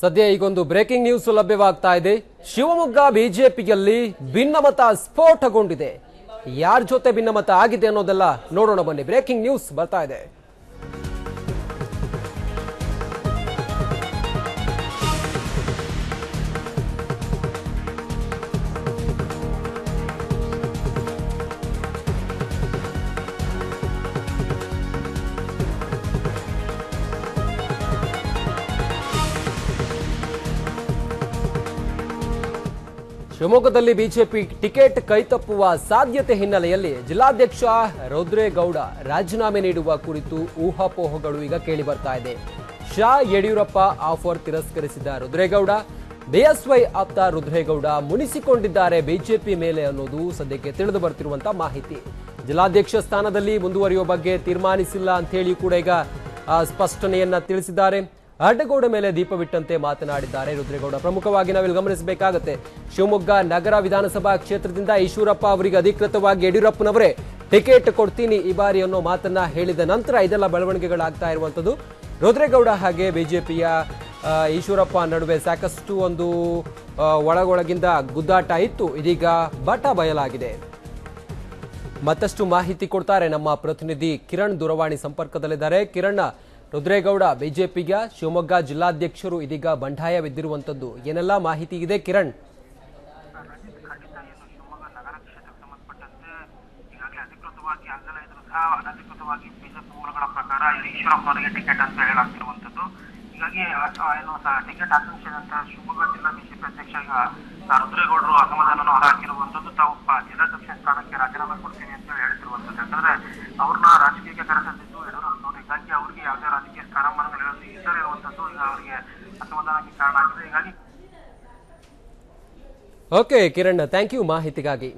ಸದ್ಯ ಈಗೊಂದು breaking news ಲಭ್ಯವಾಗ್ತಾ ಇದೆ. ಶಿವಮೊಗ್ಗ ಬಿಜೆಪಿಯಲ್ಲಿ ಭಿನ್ನಮತ ಸ್ಫೋಟಗೊಂಡಿದೆ. ಯಾರ ಜೊತೆ ಭಿನ್ನಮತ ಆಗಿದೆ ಅನ್ನೋದೆಲ್ಲ ನೋಡೋಣ ಬನ್ನಿ. ಬ್ರೇಕಿಂಗ್ ನ್ಯೂಸ್ ಬರ್ತಾ ಇದೆ. ಶಿವಮೊಗ್ಗದಲ್ಲಿ ಬಿಜೆಪಿ ಟಿಕೆಟ್ ಕೈತಪ್ಪುವ ಸಾಧ್ಯತೆ ಹಿನ್ನೆಲೆಯಲ್ಲಿ ಜಿಲ್ಲಾಧ್ಯಕ್ಷ ರುದ್ರೇಗೌಡ ರಾಜೀನಾಮೆ ನೀಡುವ ಕುರಿತು ಊಹಾಪೋಹಗಳು ಈಗ ಕೇಳಿ ಬರ್ತಾ ಇದೆ. ಶಾ ಯಡಿಯೂರಪ್ಪ ಆಫರ್ ತಿರಸ್ಕರಿಸಿದ ರುದ್ರೇಗೌಡ, ಬಿಎಸ್ವೈ ಆಪ್ತ ರುದ್ರೇಗೌಡ ಮುನಿಸಿಕೊಂಡಿದ್ದಾರೆ ಬಿಜೆಪಿ ಮೇಲೆ ಅನ್ನೋದು ಸದ್ಯಕ್ಕೆ ತಿಳಿದು ಬರ್ತಿರುವಂತಹ ಮಾಹಿತಿ. ಜಿಲ್ಲಾಧ್ಯಕ್ಷ ಸ್ಥಾನದಲ್ಲಿ ಮುಂದುವರಿಯುವ ಬಗ್ಗೆ ತೀರ್ಮಾನಿಸಿಲ್ಲ ಅಂತ ಹೇಳಿ ಕೂಡ ಈಗ ಸ್ಪಷ್ಟನೆಯನ್ನ ತಿಳಿಸಿದ್ದಾರೆ. ಅಡ್ಡಗೋಡ ಮೇಲೆ ದೀಪವಿಟ್ಟಂತೆ ಮಾತನಾಡಿದ್ದಾರೆ ರುದ್ರೇಗೌಡ. ಪ್ರಮುಖವಾಗಿ ನಾವಿಲ್ಲಿ ಗಮನಿಸಬೇಕಾಗುತ್ತೆ, ಶಿವಮೊಗ್ಗ ನಗರ ವಿಧಾನಸಭಾ ಕ್ಷೇತ್ರದಿಂದ ಈಶ್ವರಪ್ಪ ಅವರಿಗೆ ಅಧಿಕೃತವಾಗಿ ಯಡಿಯೂರಪ್ಪನವರೇ ಟಿಕೆಟ್ ಕೊಡ್ತೀನಿ ಈ ಬಾರಿ ಅನ್ನೋ ಮಾತನ್ನ ಹೇಳಿದ ನಂತರ ಇದೆಲ್ಲ ಬೆಳವಣಿಗೆಗಳಾಗ್ತಾ ಇರುವಂತದ್ದು ರುದ್ರೇಗೌಡ ಹಾಗೆ ಬಿಜೆಪಿಯ ಈಶ್ವರಪ್ಪ ನಡುವೆ ಸಾಕಷ್ಟು ಒಂದು ಒಳಗೊಳಗಿಂದ ಗುದ್ದಾಟ ಇತ್ತು. ಇದೀಗ ಬಟ ಬಯಲಾಗಿದೆ. ಮತ್ತಷ್ಟು ಮಾಹಿತಿ ಕೊಡ್ತಾರೆ ನಮ್ಮ ಪ್ರತಿನಿಧಿ ಕಿರಣ್ ದೂರವಾಣಿ ಸಂಪರ್ಕದಲ್ಲಿದ್ದಾರೆ. ಕಿರಣ್ ರುದ್ರೇಗೌಡ ಬಿಜೆಪಿಗೆ ಶಿವಮೊಗ್ಗ ಜಿಲ್ಲಾಧ್ಯಕ್ಷರು ಇದೀಗ ಬಂಡಾಯ ಬಿದ್ದಿರುವಂಥದ್ದು ಏನೆಲ್ಲ ಮಾಹಿತಿ ಇದೆ ಕಿರಣ್ ಅನಧಿಕೃತವಾಗಿ ಬಿಜೆಪಿ ಮೂಲಗಳ ಪ್ರಕಾರ ಈಶ್ವರಪ್ಪ ಅವರಿಗೆ ಟಿಕೆಟ್ ಅಂತ ಹೇಳಾಗ್ತಿರುವಂತದ್ದು ಹೀಗಾಗಿ ಏನು ಟಿಕೆಟ್ ಆಕಾಂಕ್ಷಿಸಿದಂತ ಶಿವಮೊಗ್ಗ ಜಿಲ್ಲಾ ಬಿಜೆಪಿ ಅಧ್ಯಕ್ಷ ರುದ್ರೇಗೌಡರು ಅಸಮಾಧಾನವನ್ನು ಹೊರಹಾಕಿರುವಂತದ್ದು ತಾವು ಪ- ಜಿಲ್ಲಾಧ್ಯಕ್ಷ ಸ್ಥಾನಕ್ಕೆ ರಾಜೀನಾಮೆ ಕೊಡ್ತೀನಿ ಅಂತ ಹೇಳ್ತಿರುವಂತದ್ದು ಯಾಕಂದ್ರೆ ಅವ್ರನ್ನ ರಾಜಕೀಯಕ್ಕೆ ಕರೆತಂದಿದ್ದು ಯಡಿಯೂರಪ್ಪನವರು ಹೀಗಾಗಿ ಅವರಿಗೆ ಯಾವುದೇ ರಾಜಕೀಯ ಸ್ಥಾನಮಾನಗಳು ಇರುವಂತದ್ದು ಈಗ ಅವರಿಗೆ ಅಸಮಾಧಾನಕ್ಕೆ ಕಾರಣ ಆಗಿದೆ. ಹೀಗಾಗಿ ಓಕೆ ಕಿರಣ್ ಥ್ಯಾಂಕ್ ಯು ಮಾಹಿತಿಗಾಗಿ.